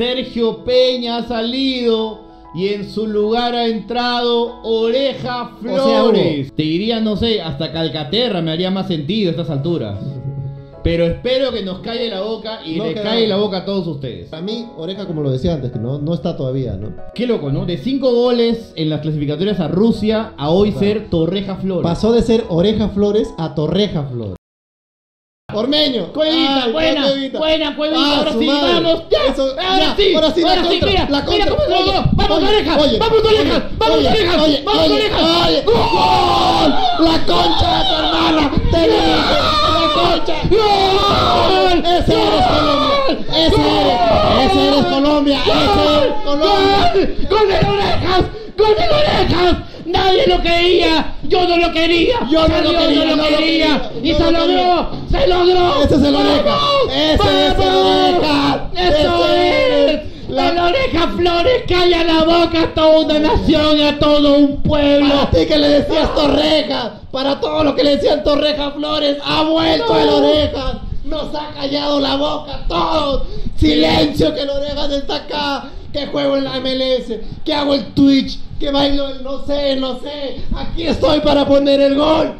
Sergio Peña ha salido y en su lugar ha entrado Oreja sea, Flores. Te diría, no sé, hasta Calcaterra me haría más sentido a estas alturas. Pero espero que nos calle la boca y No le calle la boca a todos ustedes. Para mí, Oreja, como lo decía antes, que no, no está todavía, ¿no? Qué loco, ¿no? De 5 goles en las clasificatorias a Rusia a hoy ser Torreja Flores. Pasó de ser Oreja Flores a Torreja Flores. Ormeño. Cuevita, Ay, buena, Cuevita. buena, Cuevita, Ah, ahora sí, madre. vamos, ya, Eso, ahora ya, sí, ahora sí, la ahora sí, mira, la mira contra. cómo se Oye, vamos oye, Orejas, oye, vamos Orejas, vamos Orejas, oye, vamos Orejas. oye. ¡Gol! ¡La concha de tu hermana! ¡Te dije! ¡La concha! ¡Gol! ¡Ese eres Colombia! ¡Ese eres! ¡Ese eres Colombia! ¡Ese eres Colombia! ¡Gol! ¡Gol de orejas! ¡Gol de orejas! Nadie lo quería, yo no lo quería, Yo no lo quería, no no lo lo quería, y no se lo logró, se logró. ¡Ese es el oreja! ¡Vamos! ¡Ese es el ¡Vamos! oreja! ¡Eso ¡Ese es! es! La, oreja Flores calla la boca a toda una nación y a todo un pueblo. Para ti que le decías Torreja, para todo lo que le decían Torreja Flores, ha vuelto el Orejas, nos ha callado la boca a todos. Silencio que el Orejas está acá, que juego en la MLS, que hago el Twitch, que bailo el no sé, no sé. Aquí estoy para poner el gol.